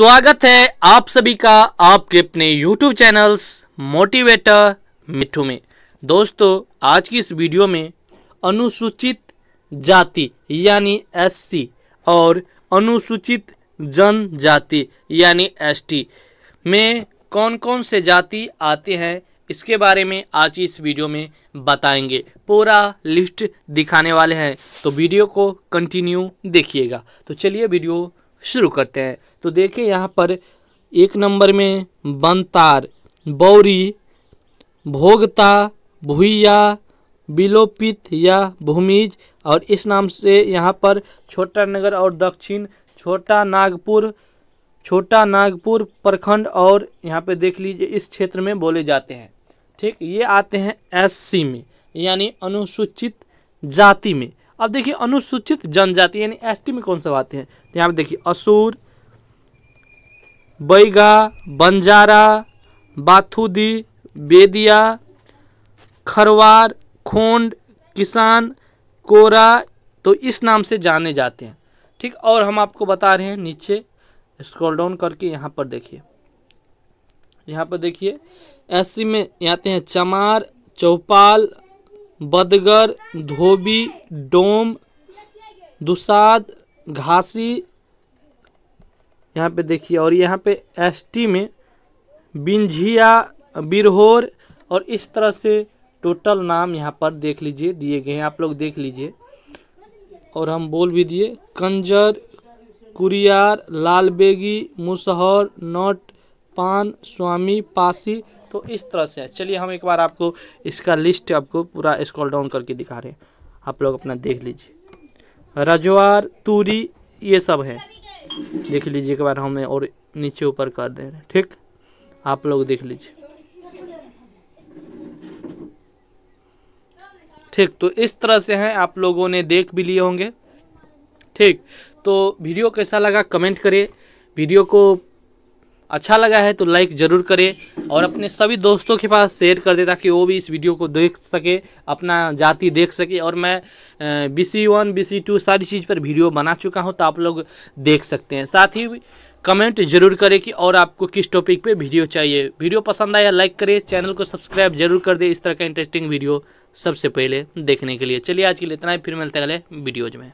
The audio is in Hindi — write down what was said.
स्वागत है आप सभी का आपके अपने YouTube चैनल्स मोटिवेटर मिठू में। दोस्तों, आज की इस वीडियो में अनुसूचित जाति यानी एससी और अनुसूचित जनजाति यानी एसटी में कौन कौन से जाति आते हैं, इसके बारे में आज इस वीडियो में बताएँगे। पूरा लिस्ट दिखाने वाले हैं तो वीडियो को कंटिन्यू देखिएगा। तो चलिए वीडियो शुरू करते हैं। तो देखिए यहाँ पर एक नंबर में बनतार बौरी, भोगता, भुइया, बिलोपित या भूमिज और इस नाम से यहाँ पर छोटा नगर और दक्षिण, छोटा नागपुर छोटा नागपुर, प्रखंड और यहाँ पे देख लीजिए इस क्षेत्र में बोले जाते हैं। ठीक, ये आते हैं एससी में, यानी अनुसूचित जाति में। अब देखिए अनुसूचित जनजाति यानी एसटी में कौन सा आते हैं? तो यहाँ पे देखिए, असुर, बैगा, बंजारा, बाथुदी, बेदिया, खरवार, खोंड, किसान, कोरा तो इस नाम से जाने जाते हैं। ठीक, और हम आपको बता रहे हैं नीचे स्क्रॉल डाउन करके यहाँ पर देखिए। यहाँ पर देखिए, एससी में आते हैं चमार, चौपाल बदगर, धोबी, डोम, दुसाद, घासी। यहाँ पे देखिए, और यहाँ पे एसटी में बिंझिया, बिरहोर, और इस तरह से टोटल नाम यहाँ पर देख लीजिए, दिए गए हैं। आप लोग देख लीजिए। और हम बोल भी दिए, कंजर, कुरियार, लालबेगी, मुसहर, नट पान, स्वामी, पासी तो इस तरह से चलिए हम एक बार आपको इसका लिस्ट आपको पूरा स्क्रॉल डाउन करके दिखा रहे हैं। आप लोग अपना देख लीजिए। रजवार, तूरी, ये सब है। देख लीजिए एक बार हमें और नीचे ऊपर कर दे रहे हैं। ठीक? आप लोग देख लीजिए। ठीक तो इस तरह से हैं। आप लोगों ने देख भी लिए होंगे। ठीक तो वीडियो कैसा लगा कमेंट करें वीडियो को अच्छा लगा है तो लाइक ज़रूर करें और अपने सभी दोस्तों के पास शेयर कर दे ताकि वो भी इस वीडियो को देख सके, अपना जाति देख सके। और मैं B C one B C two सारी चीज़ पर वीडियो बना चुका हूँ तो आप लोग देख सकते हैं। साथ ही कमेंट ज़रूर करें कि और आपको किस टॉपिक पे वीडियो चाहिए। वीडियो पसंद आया लाइक करें चैनल को सब्सक्राइब ज़रूर कर दे इस तरह का इंटरेस्टिंग वीडियो सबसे पहले देखने के लिए। चलिए आज के लिए इतना ही, फिर मिलते अगले वीडियोज़ में।